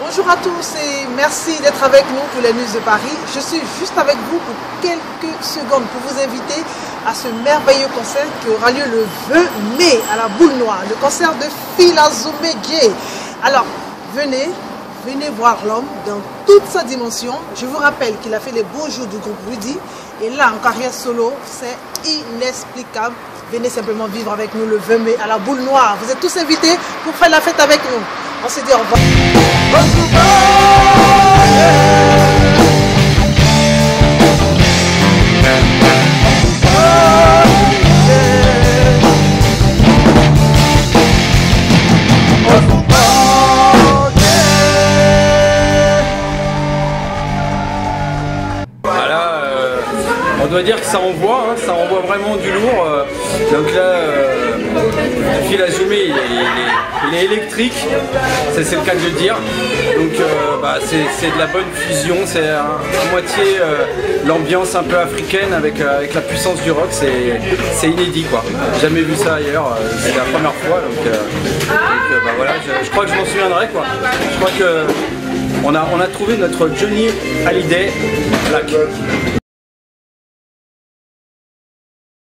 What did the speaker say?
Bonjour à tous et merci d'être avec nous pour les News de Paris. Je suis juste avec vous pour quelques secondes pour vous inviter à ce merveilleux concert qui aura lieu le 20 mai à la Boule Noire, le concert de Philazome J. Alors, venez, venez voir l'homme dans toute sa dimension. Je vous rappelle qu'il a fait les beaux jours du groupe Rudy et là, en carrière solo, c'est inexplicable. Venez simplement vivre avec nous le 20 mai à la Boule Noire. Vous êtes tous invités pour faire la fête avec nous. On se dit au revoir. On doit dire que ça envoie, hein, ça envoie vraiment du lourd. euh, donc là, euh, le fil à zoomer, il est, électrique, c'est le cas de le dire. Donc euh, bah, c'est de la bonne fusion, c'est à, moitié l'ambiance un peu africaine avec, la puissance du rock, c'est inédit quoi. Jamais vu ça ailleurs, c'est la première fois. Donc, bah, voilà, je, crois que je m'en souviendrai. Je crois que on a, a trouvé notre Johnny Hallyday Black.